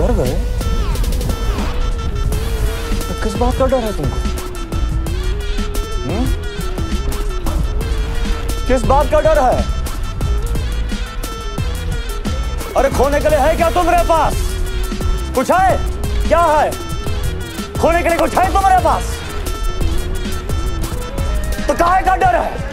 डर गए? तो किस बात का डर है तुमको? हुँ? किस बात का डर है? अरे खोने के लिए है क्या तुम्हारे पास? कुछ है? क्या है? खोने के लिए कुछ है तुम्हारे पास? तो काहे का डर है?